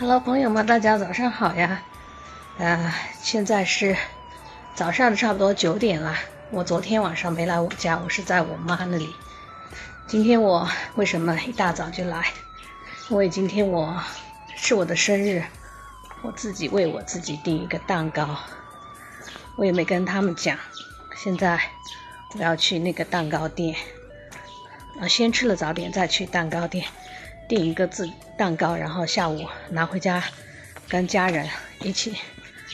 Hello，朋友们，大家早上好呀！呃，现在是早上的差不多九点了。我昨天晚上没来我家，我是在我妈那里。今天我为什么一大早就来？因为今天我是我的生日，我自己为我自己订一个蛋糕。我也没跟他们讲。现在我要去那个蛋糕店，啊，先吃了早点，再去蛋糕店。订一个字蛋糕，然后下午拿回家跟家人一起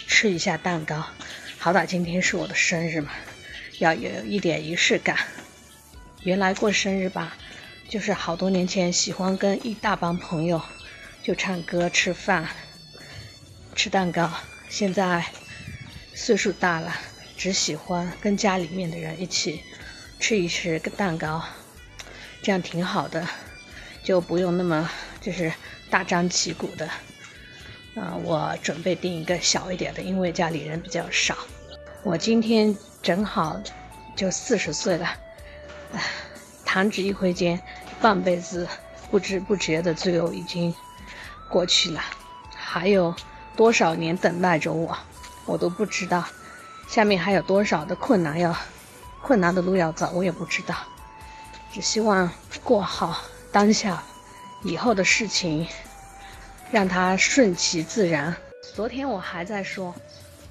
吃一下蛋糕。好歹今天是我的生日嘛，要有一点仪式感。原来过生日吧，就是好多年前喜欢跟一大帮朋友就唱歌、吃饭、吃蛋糕。现在岁数大了，只喜欢跟家里面的人一起吃一吃个蛋糕，这样挺好的。就不用那么就是大张旗鼓的，啊，我准备订一个小一点的，因为家里人比较少。我今天正好就四十岁了，唉，弹指一挥间，半辈子不知不觉的最后已经过去了，还有多少年等待着我，我都不知道。下面还有多少的困难要困难的路要走，我也不知道。只希望过好。当下，以后的事情，让它顺其自然。昨天我还在说，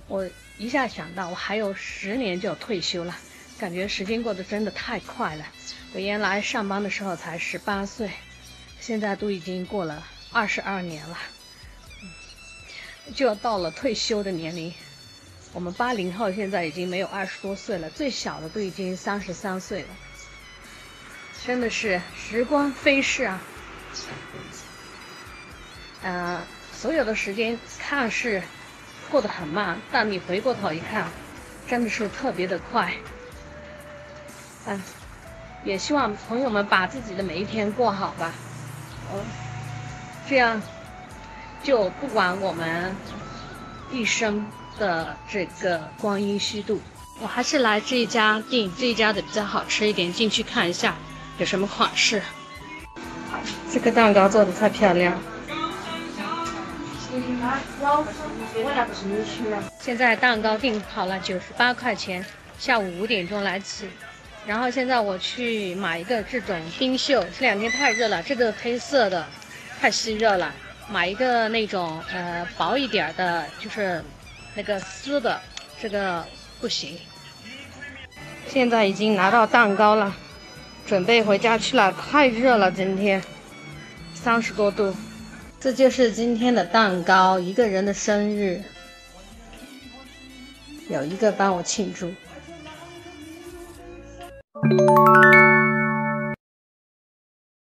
我一下想到我还有十年就要退休了，感觉时间过得真的太快了。我原来上班的时候才十八岁，现在都已经过了二十二年了，就要到了退休的年龄。我们八零后现在已经没有二十多岁了，最小的都已经三十三岁了。真的是时光飞逝啊！嗯，所有的时间看似过得很慢，但你回过头一看，真的是特别的快。嗯，也希望朋友们把自己的每一天过好吧。嗯，这样就不管我们一生的这个光阴虚度。我还是来这一家店，这一家的比较好吃一点，进去看一下。有什么款式？这个蛋糕做的太漂亮。现在蛋糕订好了，九十八块钱，下午五点钟来取。然后现在我去买一个这种冰袖，这两天太热了，这个黑色的太吸热了，买一个那种呃薄一点的，就是那个丝的，这个不行。现在已经拿到蛋糕了。准备回家去了，太热了，今天三十多度。这就是今天的蛋糕，一个人的生日，有一个帮我庆祝。